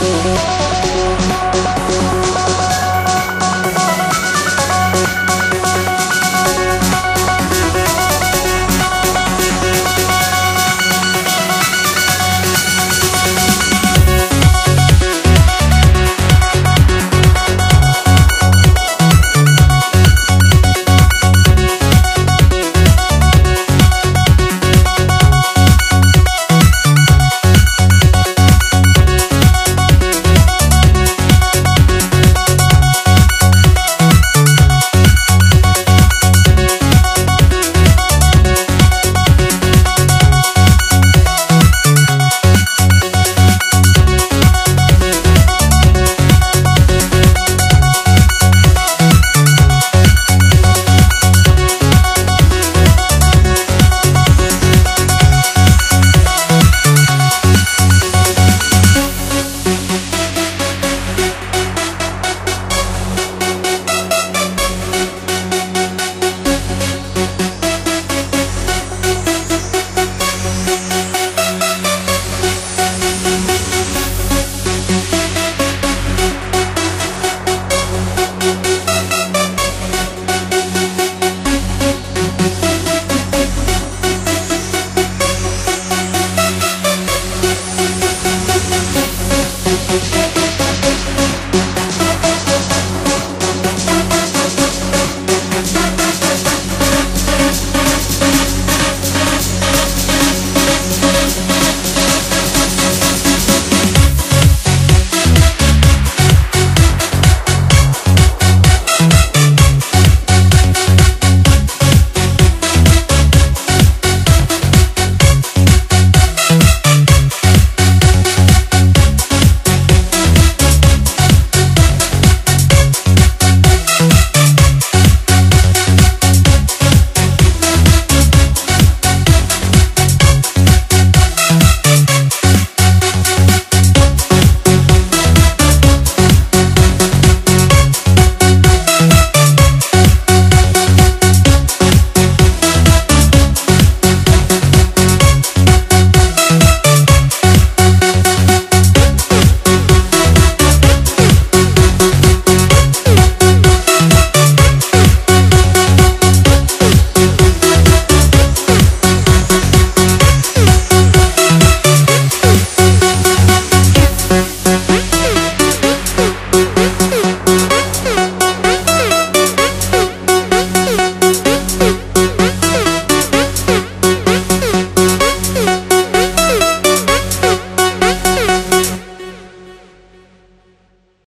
Música